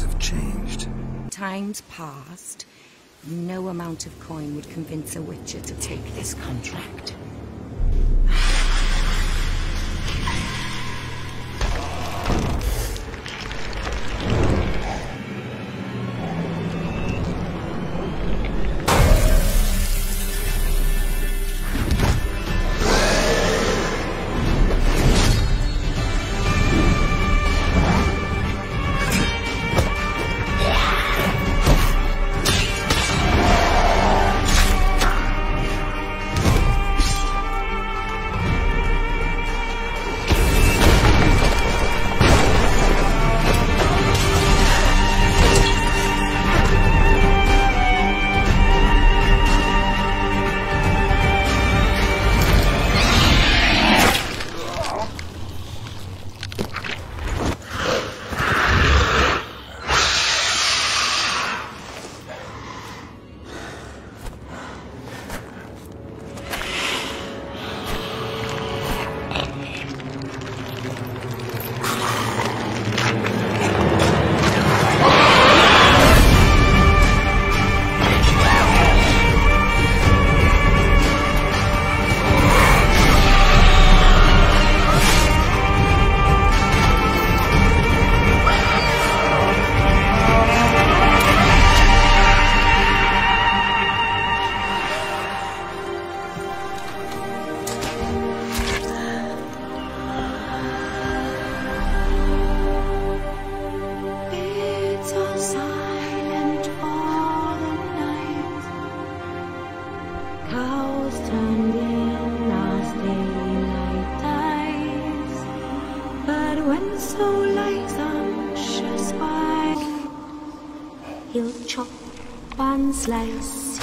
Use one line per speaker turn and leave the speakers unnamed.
Have changed.
Times past, no amount of coin would convince a Witcher to take this contract.
When soul lies anxious wide, he'll chop and slice.